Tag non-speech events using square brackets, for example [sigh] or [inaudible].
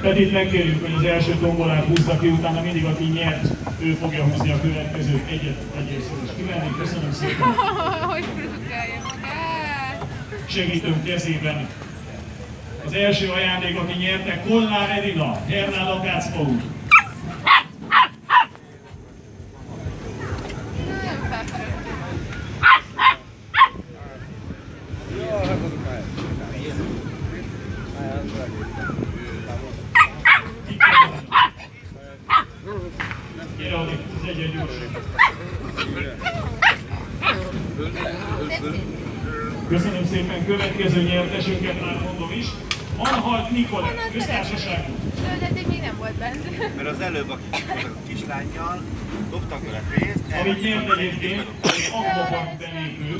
Petit megkérjük, hogy az első tombolát húzza ki, utána mindig aki nyert, ő fogja húzni a következő egyet, egyet is kivenni. Köszönöm szépen. [laughs] Hogy produkálja magát. Segítőnk kezében. Az első ajándék, aki nyerte, Kolnár Edina, Hernád Akácpa úr. Köszönöm szépen, következő nyertesünket már mondom is. Anhalt Nikolaj, köztársaságunk. Zöld eddig még nem volt bent. Mert az előbb a kislányjal dobtak vele pénzt, Amit nyert egyébként, egy Aquapark belépő,